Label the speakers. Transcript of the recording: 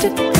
Speaker 1: to